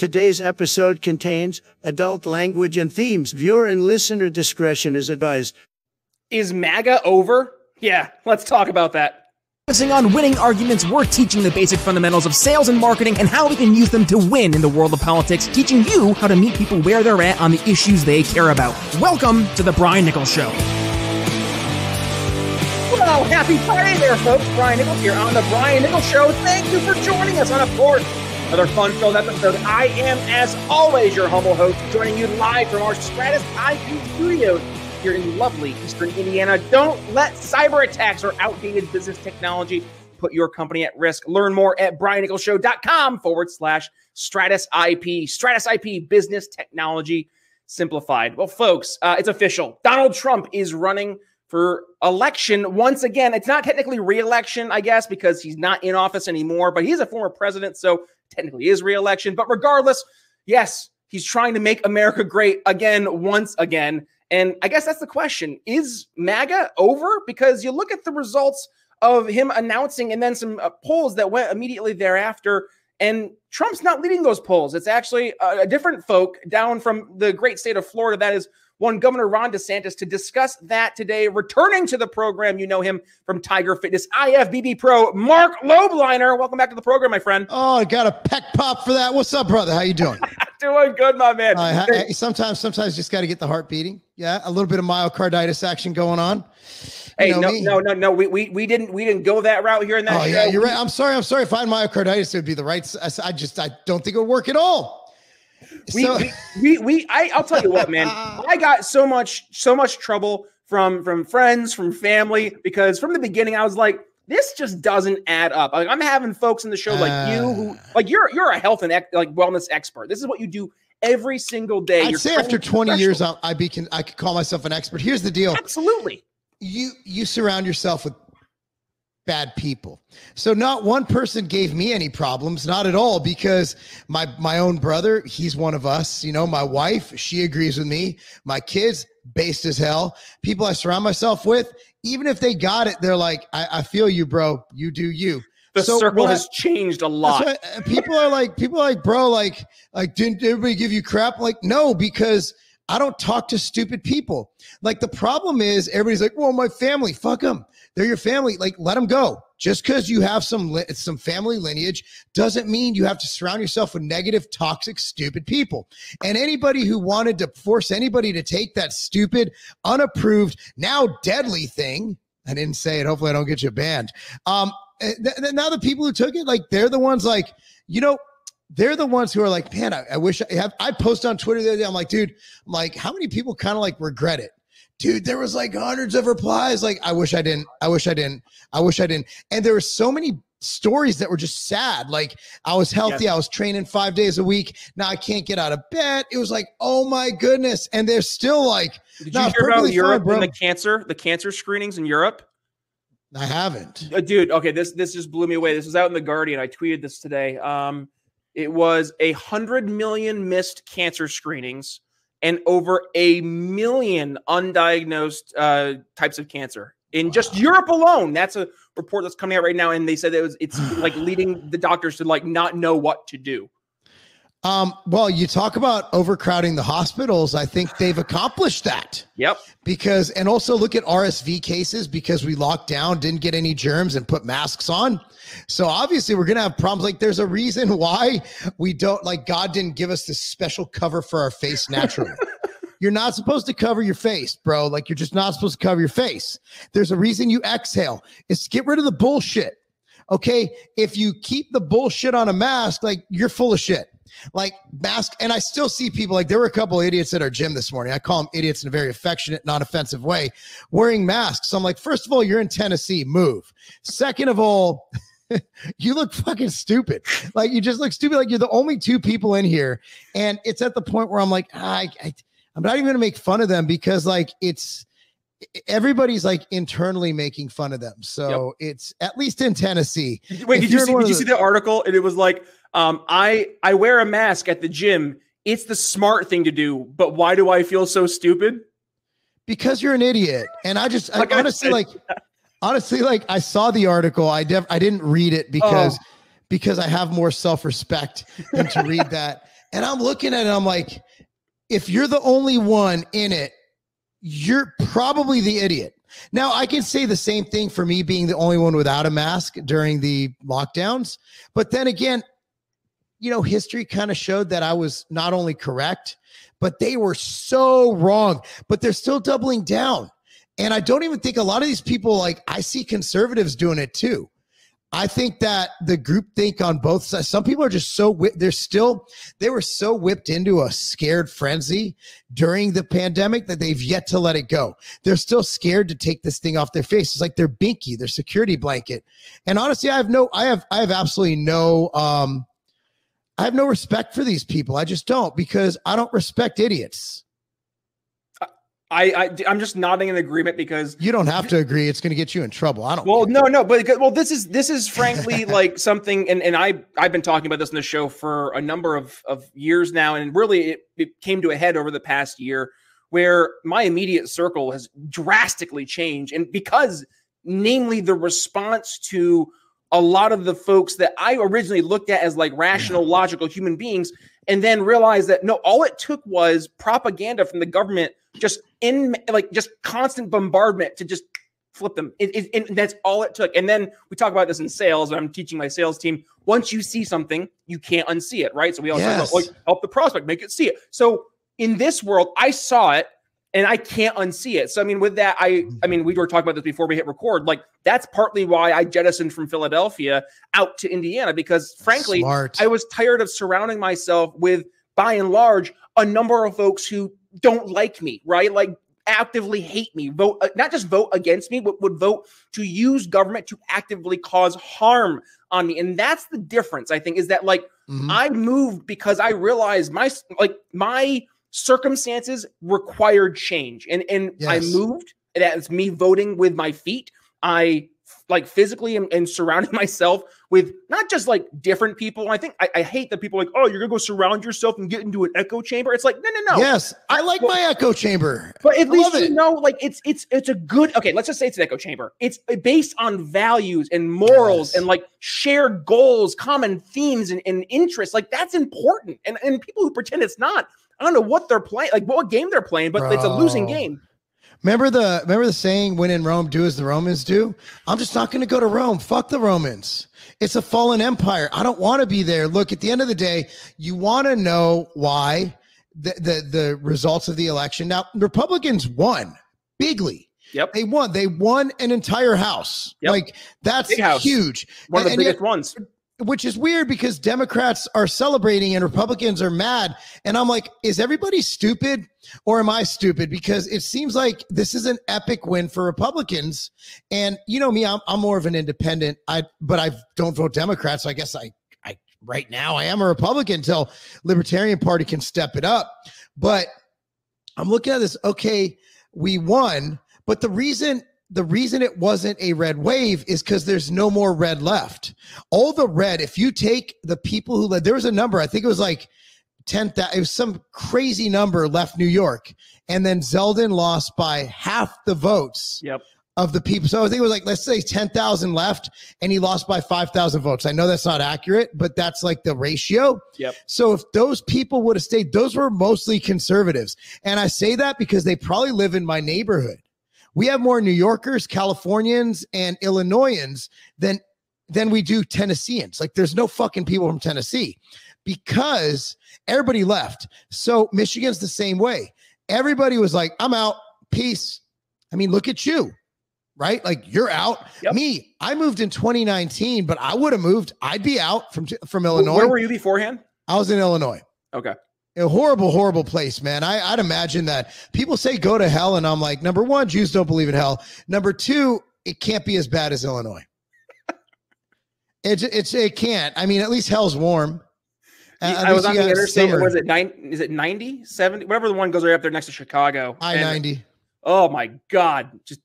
Today's episode contains adult language and themes. Viewer and listener discretion is advised. Is MAGA over? Yeah, let's talk about that. Focusing on winning arguments, we're teaching the basic fundamentals of sales and marketing and how we can use them to win in the world of politics, teaching you how to meet people where they're at on the issues they care about. Welcome to The Brian Nichols Show. Well, happy Friday there, folks. Brian Nichols here on The Brian Nichols Show. Thank you for joining us on a fourth Another fun filled episode. I am, as always, your humble host, joining you live from our Stratus IP studios here in lovely Eastern Indiana. Don't let cyber attacks or outdated business technology put your company at risk. Learn more at briannicholsshow.com forward slash Stratus IP. Stratus IP business technology simplified. Well, folks, uh, it's official. Donald Trump is running for election once again. It's not technically re-election, I guess, because he's not in office anymore, but he's a former president, so technically is reelection. But regardless, yes, he's trying to make America great again, once again. And I guess that's the question is MAGA over? Because you look at the results of him announcing and then some uh, polls that went immediately thereafter. And Trump's not leading those polls. It's actually a, a different folk down from the great state of Florida that is one Governor Ron DeSantis to discuss that today. Returning to the program, you know him from Tiger Fitness, IFBB Pro, Marc Lobliner. Welcome back to the program, my friend. Oh, I got a peck pop for that. What's up, brother? How you doing? doing good, my man. Uh, sometimes, sometimes just got to get the heart beating. Yeah, a little bit of myocarditis action going on. You hey, no, me. no, no, no. We, we we didn't we didn't go that route here in that. Oh show. yeah, you're right. I'm sorry. I'm sorry. If I had myocarditis, it would be the right. I just I don't think it would work at all. We, so, we, we, we, I, I'll tell you what, man. I got so much, so much trouble from from friends, from family, because from the beginning I was like, this just doesn't add up. Like I'm having folks in the show like uh, you, who like you're you're a health and ec- like wellness expert. This is what you do every single day. I'd you're say after 20 years, I'll, I be can, I could call myself an expert. Here's the deal. Absolutely. You you surround yourself with bad people. So not one person gave me any problems, not at all, because my my own brother, he's one of us. You know, my wife, she agrees with me. My kids, based as hell. People I surround myself with, even if they got it, they're like, I, I feel you, bro. You do you. The so circle has I, changed a lot. Uh, people are like, people are like, bro, like, like, didn't everybody give you crap? Like, no, because I don't talk to stupid people. Like the problem is everybody's like, well, my family, fuck them. They're your family. Like, let them go. Just because you have some some family lineage doesn't mean you have to surround yourself with negative, toxic, stupid people. And anybody who wanted to force anybody to take that stupid, unapproved, now deadly thing, I didn't say it. Hopefully, I don't get you banned. Um, th- th- now the people who took it, like, they're the ones like, you know, they're the ones who are like, man, I, I wish I have. I post on Twitter the other day. I'm like, dude, I'm like, how many people kind of like regret it? Dude, there was like hundreds of replies. Like, I wish I didn't. I wish I didn't. I wish I didn't. And there were so many stories that were just sad. Like, I was healthy. Yes. I was training five days a week. Now I can't get out of bed. It was like, oh my goodness. And they're still like, did you hear about Europe fine, and the cancer, the cancer screenings in Europe? I haven't, uh, dude. Okay, this this just blew me away. This was out in the Guardian. I tweeted this today. Um, it was a hundred million missed cancer screenings and over a million undiagnosed uh, types of cancer in wow. just Europe alone. That's a report that's coming out right now, and they said it was it's like leading the doctors to like not know what to do. Um, well, you talk about overcrowding the hospitals. I think they've accomplished that. Yep. Because, and also look at RSV cases because we locked down, didn't get any germs, and put masks on. So obviously, we're going to have problems. Like, there's a reason why we don't, like, God didn't give us this special cover for our face naturally. You're not supposed to cover your face, bro. Like, you're just not supposed to cover your face. There's a reason you exhale, it's to get rid of the bullshit. Okay. If you keep the bullshit on a mask, like, you're full of shit like mask and i still see people like there were a couple idiots at our gym this morning i call them idiots in a very affectionate non-offensive way wearing masks so i'm like first of all you're in tennessee move second of all you look fucking stupid like you just look stupid like you're the only two people in here and it's at the point where i'm like I, I i'm not even gonna make fun of them because like it's everybody's like internally making fun of them. So yep. it's at least in Tennessee. Wait, did you see, did you see the article? And it was like, um, I I wear a mask at the gym. It's the smart thing to do, but why do I feel so stupid? Because you're an idiot. And I just like I honestly like honestly like I saw the article. I def- I didn't read it because oh. because I have more self-respect than to read that. And I'm looking at it, I'm like, if you're the only one in it, you're probably the idiot. Now, I can say the same thing for me being the only one without a mask during the lockdowns. But then again, you know, history kind of showed that I was not only correct, but they were so wrong. But they're still doubling down. And I don't even think a lot of these people, like, I see conservatives doing it too. I think that the group think on both sides. Some people are just so they're still they were so whipped into a scared frenzy during the pandemic that they've yet to let it go. They're still scared to take this thing off their face. It's like their binky, their security blanket. And honestly, I have no, I have, I have absolutely no, um, I have no respect for these people. I just don't because I don't respect idiots. I, I I'm just nodding in agreement because You don't have to agree. It's going to get you in trouble. I don't. Well, care. no, no, but well, this is this is frankly like something, and and I I've been talking about this in the show for a number of of years now, and really it, it came to a head over the past year where my immediate circle has drastically changed, and because namely the response to a lot of the folks that I originally looked at as like rational, logical human beings, and then realized that no, all it took was propaganda from the government, just in like just constant bombardment to just flip them. It, it, and that's all it took. And then we talk about this in sales. And I'm teaching my sales team. Once you see something, you can't unsee it, right? So we talk Yes. about like help the prospect make it see it. So in this world, I saw it and I can't unsee it. So I mean, with that, I I mean, we were talking about this before we hit record. Like that's partly why I jettisoned from Philadelphia out to Indiana because frankly, Smart. I was tired of surrounding myself with, by and large, a number of folks who don't like me, right? Like actively hate me, vote uh, not just vote against me, but would vote to use government to actively cause harm on me. And that's the difference, I think, is that like Mhm. I moved because I realized my like my circumstances required change, and and I moved. That's me voting with my feet. I like physically am, and surrounding myself with not just like different people. I think I, I hate that people are like, oh, you're gonna go surround yourself and get into an echo chamber. It's like, no, no, no. Yes, I like Well- my echo chamber. But at I least you it. know, like it's it's it's a good. Okay, let's just say it's an echo chamber. It's uh, based on values and morals Yes. and like shared goals, common themes and, and interests. Like that's important. And and people who pretend it's not, I don't know what they're playing, like what game they're playing, but it's a losing game. Remember the remember the saying, "When in Rome, do as the Romans do." I'm just not going to go to Rome. Fuck the Romans. It's a fallen empire. I don't want to be there. Look, at the end of the day, you want to know why the, the the results of the election. Now, Republicans won bigly. Yep, They won. They won an entire house. Yep. Like that's house. huge. one of the And- and yet- biggest ones. Which is weird because Democrats are celebrating and Republicans are mad. And I'm like, is everybody stupid or am I stupid? Because it seems like this is an epic win for Republicans. And you know me, I'm, I'm more of an independent. I but I don't vote Democrat, so I guess I I right now I am a Republican until Libertarian Party can step it up. But I'm looking at this. Okay, we won, but the reason the reason it wasn't a red wave is because there's no more red left. All the red, if you take the people who led, there was a number, I think it was like 10,000, it was some crazy number left New York. And then Zeldin lost by half the votes Yep. of the people. So I think it was like, let's say 10,000 left and he lost by 5,000 votes. I know that's not accurate, but that's like the ratio. Yep. So if those people would have stayed, those were mostly conservatives. And I say that because they probably live in my neighborhood. We have more New Yorkers, Californians, and Illinoisans than than we do Tennesseans. Like there's no fucking people from Tennessee because everybody left. So Michigan's the same way. Everybody was like, I'm out. Peace. I mean, look at you. Right? Like you're out. Yep. Me, I moved in 2019, but I would have moved. I'd be out from from Illinois. Where were you beforehand? I was in Illinois Okay. A horrible, horrible place, man. I, I'd imagine that people say go to hell, and I'm like, number one, Jews don't believe in hell. Number two, it can't be as bad as Illinois. It's it's it can't. I mean, at least hell's warm. I was on the interstate. Was it nine? Is it 90, 70? Whatever the one goes right up there next to Chicago. I ninety? Oh my God. Just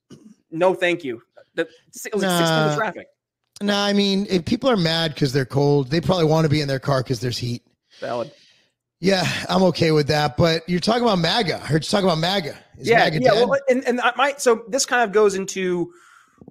no thank you. That, it was like six Nah. minutes traffic. No, I mean, if people are mad because they're cold, they probably want to be in their car because there's heat. Valid. Yeah, I'm okay with that. But you're talking about MAGA. I heard you talking about MAGA. Is yeah, MAGA yeah. dead? Well, and and I might. So this kind of goes into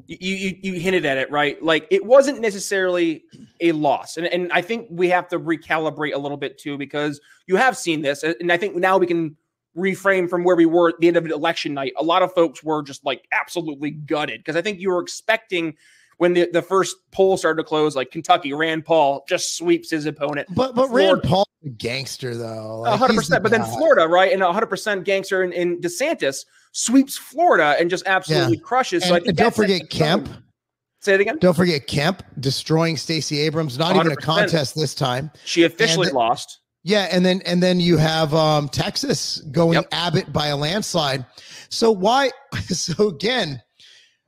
you, you you hinted at it right like it wasn't necessarily a loss and, and i think we have to recalibrate a little bit too because you have seen this and i think now we can reframe from where we were at the end of election night a lot of folks were just like absolutely gutted because i think you were expecting when the, the first poll started to close, like Kentucky, Rand Paul just sweeps his opponent. But but Florida, Rand Paul a gangster though. Like, 100%. But then Florida, right? And 100% gangster in, in DeSantis sweeps Florida and just absolutely yeah. crushes. And, so and don't forget Kemp. Say it again. Don't forget Kemp destroying Stacey Abrams. Not 100%. even a contest this time. She officially then, lost. Yeah, and then and then you have um, Texas going yep. Abbott by a landslide. So why? So again,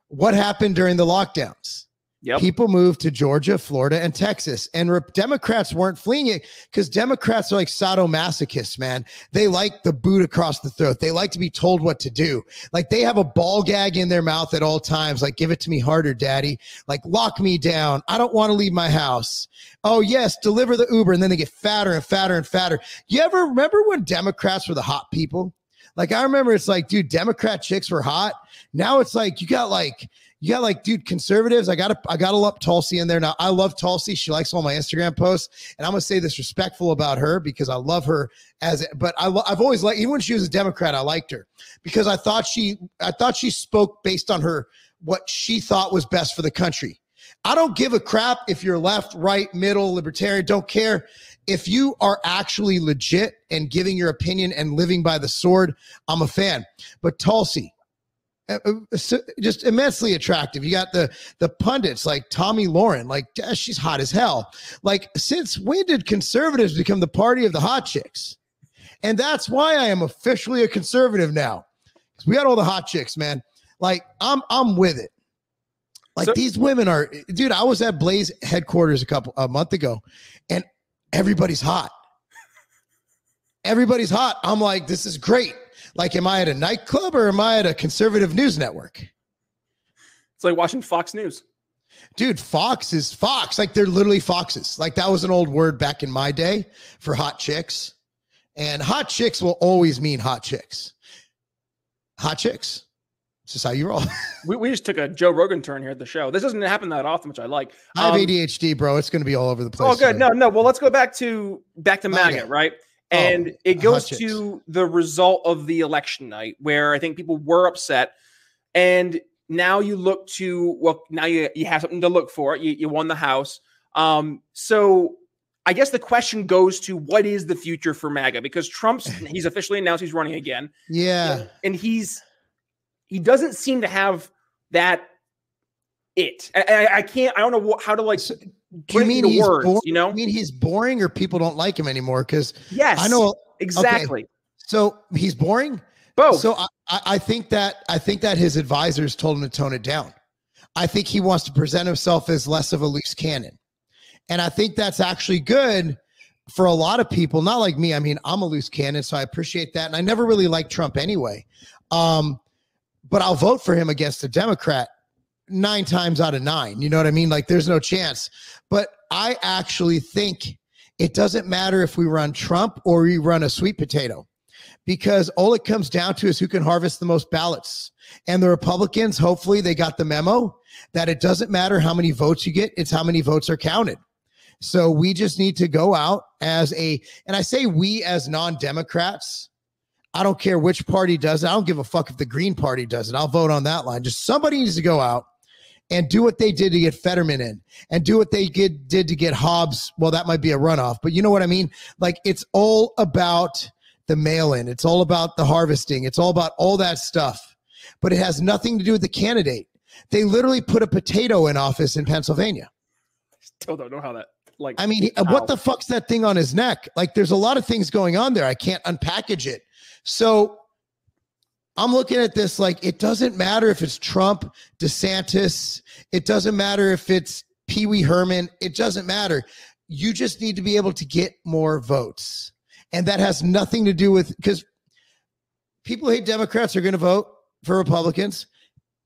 what happened during the lockdowns? Yep. People moved to Georgia, Florida, and Texas. And re- Democrats weren't fleeing it because Democrats are like sadomasochists, man. They like the boot across the throat. They like to be told what to do. Like they have a ball gag in their mouth at all times. Like, give it to me harder, daddy. Like, lock me down. I don't want to leave my house. Oh, yes, deliver the Uber. And then they get fatter and fatter and fatter. You ever remember when Democrats were the hot people? Like, I remember it's like, dude, Democrat chicks were hot. Now it's like, you got like, you got like, dude, conservatives. I gotta, I gotta love Tulsi in there. Now I love Tulsi. She likes all my Instagram posts, and I'm gonna say this respectful about her because I love her as. But I, I've always liked, even when she was a Democrat, I liked her because I thought she, I thought she spoke based on her what she thought was best for the country. I don't give a crap if you're left, right, middle, libertarian. Don't care if you are actually legit and giving your opinion and living by the sword. I'm a fan. But Tulsi, Uh, uh, just immensely attractive. You got the the pundits like Tomi Lahren, like eh, she's hot as hell. Like since when did conservatives become the party of the hot chicks? And that's why I am officially a conservative now. We got all the hot chicks, man. Like I'm I'm with it. Like so, these women are, dude. I was at Blaze headquarters a couple a month ago, and everybody's hot. Everybody's hot. I'm like, this is great. Like, am I at a nightclub or am I at a conservative news network? It's like watching Fox News. Dude, Fox is Fox. Like they're literally foxes. Like that was an old word back in my day for hot chicks. And hot chicks will always mean hot chicks. Hot chicks. It's just how you roll. we, we just took a Joe Rogan turn here at the show. This doesn't happen that often, which I like. I have um, ADHD, bro. It's going to be all over the place. Oh, good. Today. No, no. Well, let's go back to back to MAGA, okay. right? Oh, and oh, it goes to the result of the election night where I think people were upset. And now you look to, well, now you, you have something to look for. You, you won the House. Um, so I guess the question goes to what is the future for MAGA? Because Trump's, he's officially announced he's running again. Yeah. And he's, he doesn't seem to have that it. I, I, can't. I don't know what, how to like do you mean he's words, boring? You know, I mean he's boring, or people don't like him anymore? Because yes, I know exactly. Okay, so he's boring. Both. So I, I think that I think that his advisors told him to tone it down. I think he wants to present himself as less of a loose cannon, and I think that's actually good for a lot of people. Not like me. I mean, I'm a loose cannon, so I appreciate that, and I never really liked Trump anyway. Um, but I'll vote for him against a Democrat nine times out of nine. You know what I mean? Like there's no chance. But I actually think it doesn't matter if we run Trump or we run a sweet potato because all it comes down to is who can harvest the most ballots. And the Republicans, hopefully, they got the memo that it doesn't matter how many votes you get, it's how many votes are counted. So we just need to go out as a, and I say we as non Democrats. I don't care which party does it. I don't give a fuck if the Green Party does it. I'll vote on that line. Just somebody needs to go out and do what they did to get Fetterman in and do what they get, did to get Hobbs. Well, that might be a runoff, but you know what I mean? Like it's all about the mail in, it's all about the harvesting, it's all about all that stuff, but it has nothing to do with the candidate. They literally put a potato in office in Pennsylvania. Still don't know how that like I mean, how? what the fuck's that thing on his neck? Like there's a lot of things going on there. I can't unpackage it. So I'm looking at this like it doesn't matter if it's Trump, DeSantis, it doesn't matter if it's Pee Wee Herman, it doesn't matter. You just need to be able to get more votes. And that has nothing to do with because people hate Democrats are going to vote for Republicans.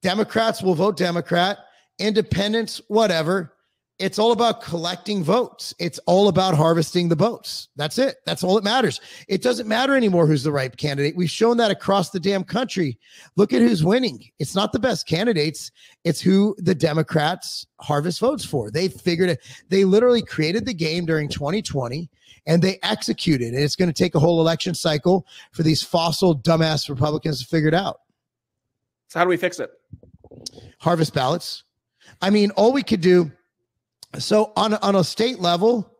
Democrats will vote Democrat, independents, whatever. It's all about collecting votes. It's all about harvesting the votes. That's it. That's all that matters. It doesn't matter anymore who's the right candidate. We've shown that across the damn country. Look at who's winning. It's not the best candidates, it's who the Democrats harvest votes for. They figured it, they literally created the game during 2020 and they executed. And it's going to take a whole election cycle for these fossil dumbass Republicans to figure it out. So, how do we fix it? Harvest ballots. I mean, all we could do so on on a state level,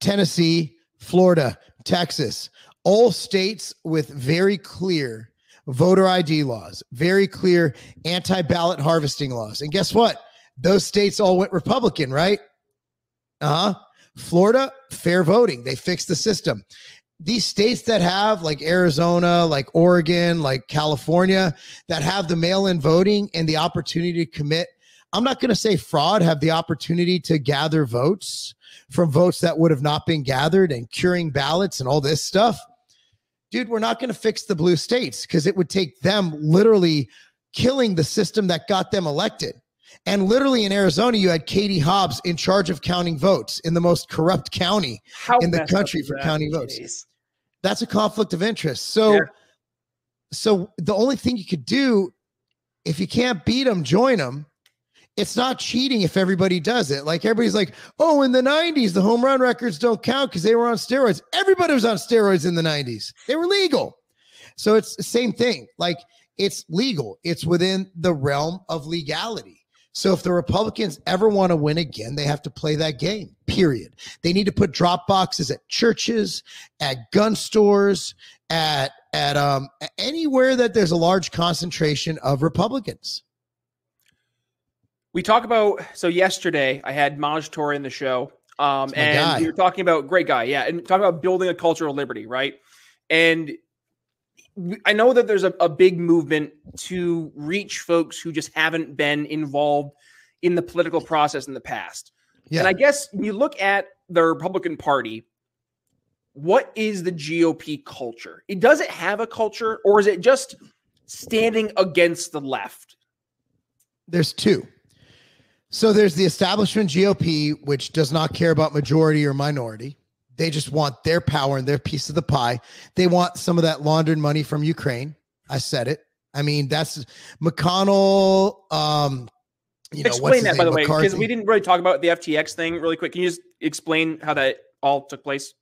Tennessee, Florida, Texas, all states with very clear voter ID laws, very clear anti-ballot harvesting laws. And guess what? Those states all went Republican, right? Uh-huh. Florida, fair voting. They fixed the system. These states that have, like Arizona, like Oregon, like California, that have the mail in voting and the opportunity to commit I'm not going to say fraud have the opportunity to gather votes from votes that would have not been gathered and curing ballots and all this stuff. Dude, we're not going to fix the blue states because it would take them literally killing the system that got them elected. And literally in Arizona, you had Katie Hobbs in charge of counting votes in the most corrupt county How in the country for counting votes. That's a conflict of interest. So, yeah. so the only thing you could do if you can't beat them, join them it's not cheating if everybody does it. Like everybody's like, oh, in the 90s, the home run records don't count because they were on steroids. Everybody was on steroids in the 90s. They were legal. So it's the same thing. Like it's legal, it's within the realm of legality. So if the Republicans ever want to win again, they have to play that game, period. They need to put drop boxes at churches, at gun stores, at at um anywhere that there's a large concentration of Republicans we talk about so yesterday I had Maj Toure in the show. Um, and guy. we were talking about great guy, yeah, and talking about building a culture of liberty, right? And I know that there's a, a big movement to reach folks who just haven't been involved in the political process in the past. Yeah. And I guess when you look at the Republican Party, what is the GOP culture? It does it have a culture, or is it just standing against the left? There's two. So there's the establishment GOP, which does not care about majority or minority. They just want their power and their piece of the pie. They want some of that laundered money from Ukraine. I said it. I mean, that's McConnell. Um, you know, explain that, by the way, because we didn't really talk about the FTX thing really quick. Can you just explain how that all took place?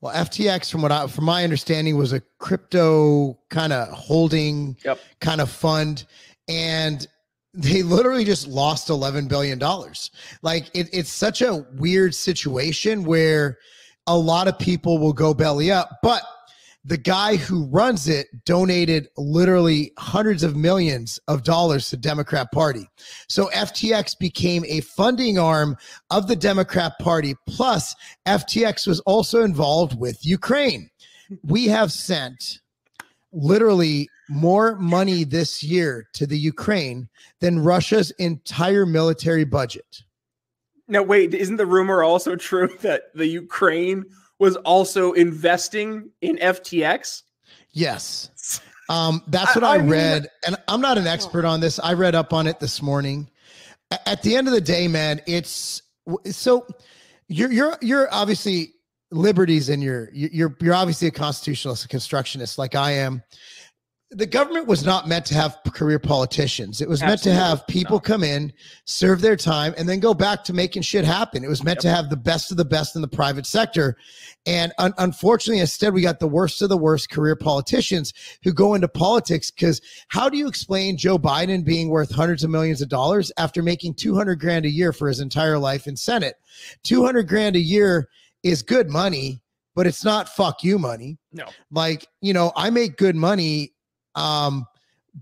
Well, FTX, from what I, from my understanding, was a crypto kind of holding yep. kind of fund, and they literally just lost $11 billion. Like it, it's such a weird situation where a lot of people will go belly up, but the guy who runs it donated literally hundreds of millions of dollars to Democrat Party. So FTX became a funding arm of the Democrat Party. Plus, FTX was also involved with Ukraine. We have sent literally more money this year to the Ukraine than Russia's entire military budget. Now, wait, isn't the rumor also true that the Ukraine was also investing in FTX? Yes. Um, that's what I, I, I read. Mean, and I'm not an expert on this. I read up on it this morning. At the end of the day, man, it's so you're you're you're obviously liberties in your you're you're obviously a constitutionalist, a constructionist like I am the government was not meant to have career politicians. It was Absolutely. meant to have people come in, serve their time, and then go back to making shit happen. It was meant yep. to have the best of the best in the private sector. And un- unfortunately, instead, we got the worst of the worst career politicians who go into politics. Because how do you explain Joe Biden being worth hundreds of millions of dollars after making 200 grand a year for his entire life in Senate? 200 grand a year is good money, but it's not fuck you money. No. Like, you know, I make good money um,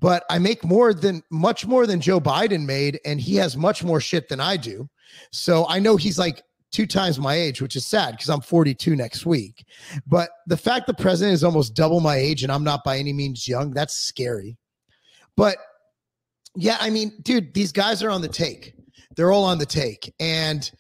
but I make more than much more than Joe Biden made, and he has much more shit than I do. So I know he's like two times my age, which is sad because I'm 42 next week. But the fact the president is almost double my age and I'm not by any means young, that's scary. But yeah, I mean, dude, these guys are on the take. They're all on the take. And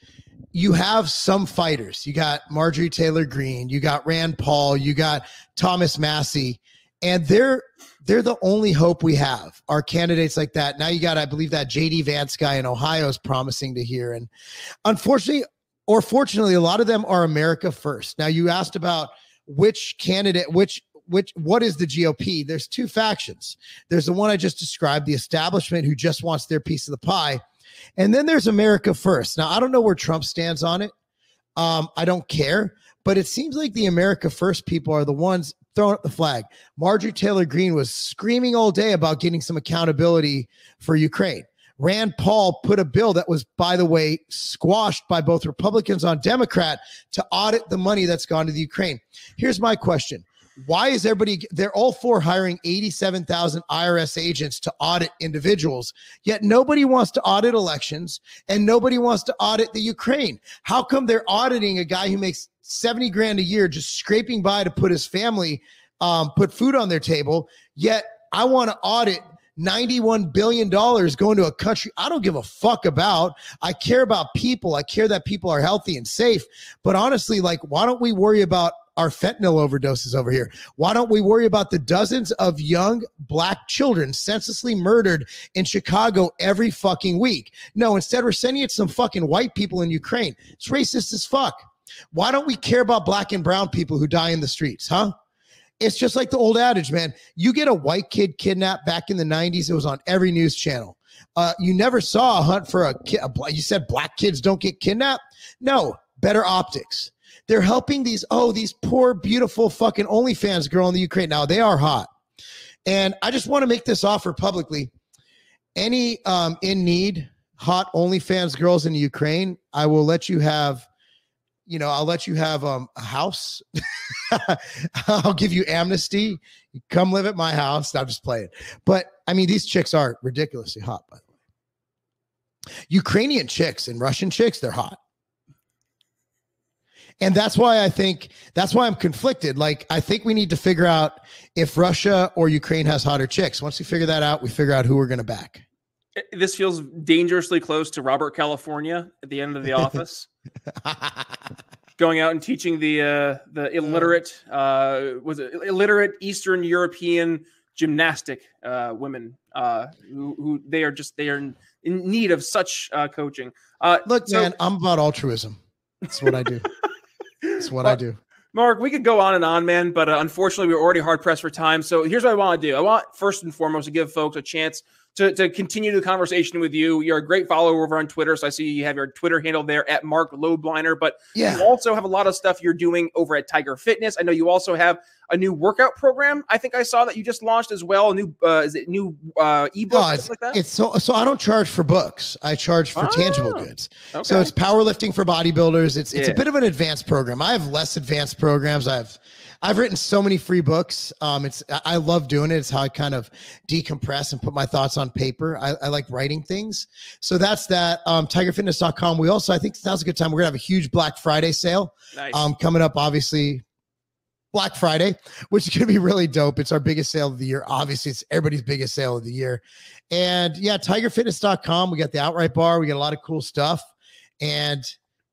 you have some fighters. You got Marjorie Taylor Greene, you got Rand Paul, you got Thomas Massie and they're they're the only hope we have. Our candidates like that. Now you got, I believe, that JD Vance guy in Ohio is promising to hear, and unfortunately, or fortunately, a lot of them are America first. Now you asked about which candidate, which which what is the GOP? There's two factions. There's the one I just described, the establishment who just wants their piece of the pie, and then there's America first. Now I don't know where Trump stands on it. Um, I don't care, but it seems like the America first people are the ones throwing up the flag. Marjorie Taylor Greene was screaming all day about getting some accountability for Ukraine. Rand Paul put a bill that was, by the way, squashed by both Republicans on Democrat to audit the money that's gone to the Ukraine. Here's my question. Why is everybody, they're all for hiring 87,000 IRS agents to audit individuals, yet nobody wants to audit elections and nobody wants to audit the Ukraine? How come they're auditing a guy who makes 70 grand a year just scraping by to put his family, um, put food on their table, yet I want to audit $91 billion going to a country I don't give a fuck about. I care about people. I care that people are healthy and safe. But honestly, like, why don't we worry about our fentanyl overdoses over here? Why don't we worry about the dozens of young black children senselessly murdered in Chicago every fucking week? No, instead, we're sending it to some fucking white people in Ukraine. It's racist as fuck. Why don't we care about black and brown people who die in the streets, huh? It's just like the old adage, man. You get a white kid kidnapped back in the 90s, it was on every news channel. Uh, you never saw a hunt for a kid. You said black kids don't get kidnapped? No, better optics. They're helping these, oh, these poor, beautiful fucking OnlyFans girl in the Ukraine. Now they are hot. And I just want to make this offer publicly. Any um, in need, hot OnlyFans girls in Ukraine, I will let you have you know, I'll let you have um, a house. I'll give you amnesty. Come live at my house. I'm just playing. But I mean, these chicks are ridiculously hot, by the way. Ukrainian chicks and Russian chicks, they're hot. And that's why I think that's why I'm conflicted. Like, I think we need to figure out if Russia or Ukraine has hotter chicks. Once we figure that out, we figure out who we're going to back. This feels dangerously close to Robert California at the end of The Office. Going out and teaching the uh, the illiterate uh, was it illiterate Eastern European gymnastic uh, women uh, who, who they are just they are in, in need of such uh, coaching. Uh, Look, so, man, I'm about altruism. That's what I do. That's what I do. Marc, we could go on and on, man, but uh, unfortunately, we're already hard pressed for time. So here's what I want to do. I want first and foremost to give folks a chance to, to continue the conversation with you. You're a great follower over on Twitter. So I see you have your Twitter handle there at Marc Lobliner. But yeah. you also have a lot of stuff you're doing over at Tiger Fitness. I know you also have a new workout program. I think I saw that you just launched as well. A new uh, is it new uh, ebook? No, it's, like that? it's so so. I don't charge for books. I charge for oh, tangible goods. Okay. So it's powerlifting for bodybuilders. It's it's yeah. a bit of an advanced program. I have less advanced programs. I have I've written so many free books. Um, it's I love doing it. It's how I kind of decompress and put my thoughts on paper. I, I like writing things. So that's that. Um, tigerfitness.com. We also, I think now's a good time. We're gonna have a huge Black Friday sale. Nice. Um, coming up, obviously. Black Friday, which is going to be really dope. It's our biggest sale of the year. Obviously, it's everybody's biggest sale of the year. And yeah, tigerfitness.com. We got the outright bar. We got a lot of cool stuff. And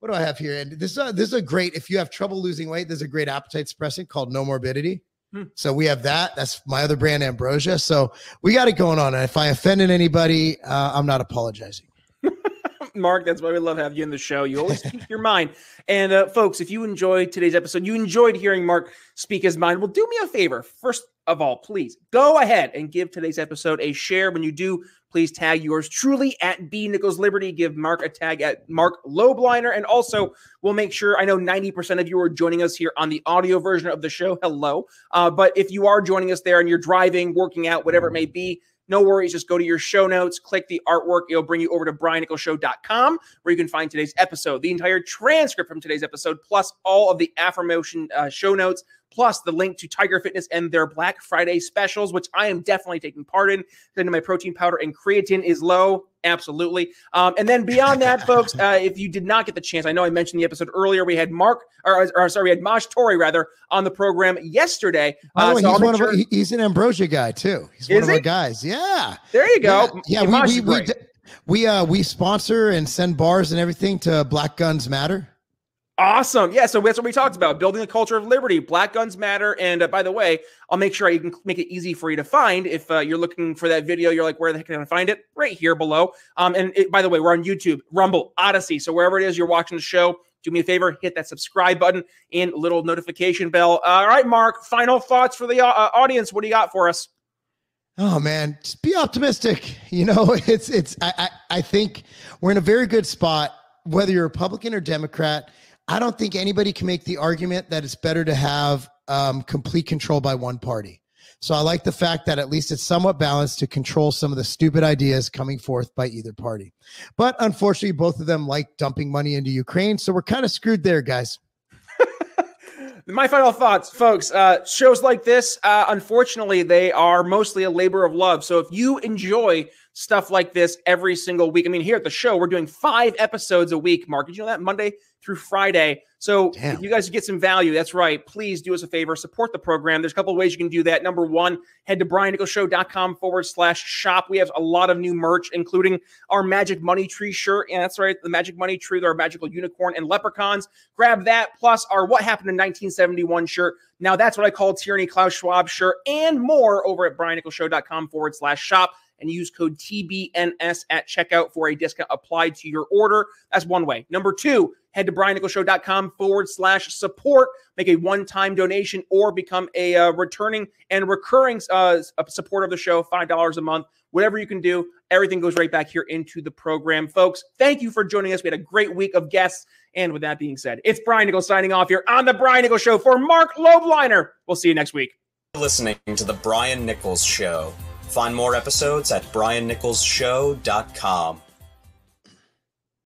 what do I have here? And this is a, this is a great. If you have trouble losing weight, there's a great appetite suppressant called No Morbidity. Hmm. So we have that. That's my other brand, Ambrosia. So we got it going on. And if I offended anybody, uh, I'm not apologizing. Marc, that's why we love having you in the show. You always speak your mind. And uh, folks, if you enjoyed today's episode, you enjoyed hearing Marc speak his mind. Well, do me a favor. First of all, please go ahead and give today's episode a share. When you do, please tag yours truly at B Nichols Liberty. Give Marc a tag at Marc Lobliner. And also, we'll make sure I know 90% of you are joining us here on the audio version of the show. Hello. Uh, but if you are joining us there and you're driving, working out, whatever it may be, no worries. Just go to your show notes, click the artwork. It'll bring you over to briannicholsshow.com where you can find today's episode, the entire transcript from today's episode, plus all of the aforementioned uh, show notes, plus the link to Tiger Fitness and their Black Friday specials, which I am definitely taking part in. Then my protein powder and creatine is low. Absolutely. Um, and then beyond that, folks, uh, if you did not get the chance, I know I mentioned the episode earlier. We had Mark, or, or sorry, we had Maj Toure rather on the program yesterday. Uh, oh, so he's, one sure. of our, he's an Ambrosia guy too. He's one of our guys. Yeah. There you go. Yeah, yeah we, we, we, we, uh, we sponsor and send bars and everything to Black Guns Matter. Awesome. Yeah. So that's what we talked about building a culture of liberty. Black Guns Matter. And uh, by the way, I'll make sure I can make it easy for you to find. If uh, you're looking for that video, you're like, where the heck can I find it? Right here below. Um, and it, by the way, we're on YouTube, Rumble, Odysee. So wherever it is you're watching the show, do me a favor, hit that subscribe button and little notification bell. All right, Marc, final thoughts for the uh, audience. What do you got for us? Oh man, just be optimistic. You know, it's it's I, I I think we're in a very good spot, whether you're Republican or Democrat. I don't think anybody can make the argument that it's better to have um, complete control by one party. So I like the fact that at least it's somewhat balanced to control some of the stupid ideas coming forth by either party. But unfortunately, both of them like dumping money into Ukraine. So we're kind of screwed there, guys. My final thoughts, folks. Uh, shows like this, uh, unfortunately, they are mostly a labor of love. So if you enjoy stuff like this every single week, I mean, here at the show, we're doing five episodes a week. Marc, did you know that Monday through Friday? So Damn. if you guys get some value, that's right. Please do us a favor, support the program. There's a couple of ways you can do that. Number one, head to briannicholsshow.com forward slash shop. We have a lot of new merch, including our Magic Money Tree shirt. And that's right, the Magic Money Tree, our magical unicorn and leprechauns. Grab that, plus our What Happened in 1971 shirt. Now that's what I call Tyranny Klaus Schwab shirt and more over at briannicholsshow.com forward slash shop and use code TBNS at checkout for a discount applied to your order. That's one way. Number two, head to briannicholsshow.com forward slash support, make a one time donation, or become a uh, returning and recurring uh, supporter of the show, $5 a month. Whatever you can do, everything goes right back here into the program. Folks, thank you for joining us. We had a great week of guests. And with that being said, it's Brian Nichols signing off here on The Brian Nichols Show for Marc Lobliner. We'll see you next week. Listening to The Brian Nichols Show. Find more episodes at briannicholsshow.com.